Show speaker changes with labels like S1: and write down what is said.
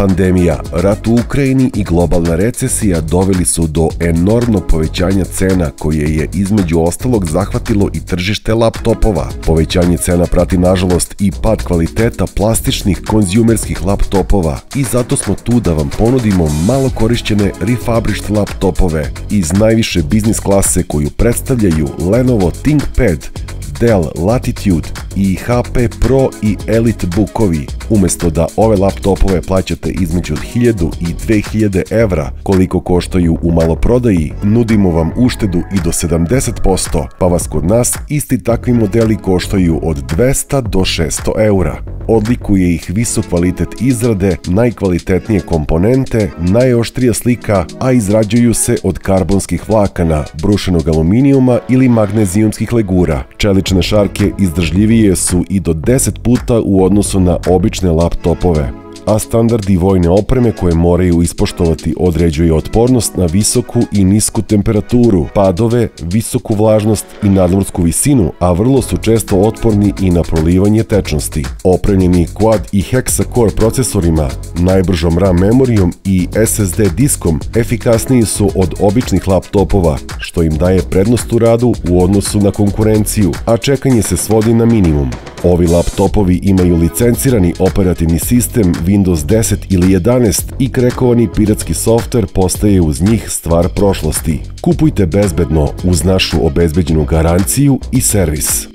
S1: Pandemija, rat u Ukrajini i globalna recesija doveli su do enormnog povećanja cena koje je između ostalog zahvatilo i tržište laptopova. Povećanje cena prati nažalost i pad kvaliteta plastičnih konzumerskih laptopova i zato smo tu da vam ponudimo malo korišćene refurbished laptopove iz najviše biznis klase koju predstavljaju Lenovo ThinkPad, Dell Latitude i HP Pro i Elite Bookovi, umesto da ove laptopove plaćate između 1000 i 2000 evra koliko koštaju u maloprodaji, nudimo vam uštedu i do 70%, pa vas kod nas isti takvi modeli koštaju od 200 do 600 eura. Odlikuje ih visok kvalitet izrade, najkvalitetnije komponente, najoštrija slika, a izrađuju se od karbonskih vlakana, brušenog aluminijuma ili magnezijumskih legura. Čelične šarke izdržljivije su i do 10 puta u odnosu na obične laptopove a standardi vojne opreme koje moraju ispoštovati određuje otpornost na visoku i nisku temperaturu, padove, visoku vlažnost i nadmorsku visinu, a vrlo su često otporni i na prolivanje tečnosti. Opremljeni quad i hexa-core procesorima, najbržom RAM memorijom i SSD diskom efikasniji su od običnih laptopova, što im daje prednost u radu u odnosu na konkurenciju, a čekanje se svodi na minimum. Ovi laptopovi imaju licencirani operativni sistem Windows 10 ili 11 i krekovani piratski softver postaje uz njih stvar prošlosti. Kupujte bezbedno uz našu obezbeđenu garanciju i servis.